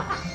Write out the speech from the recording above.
Hi.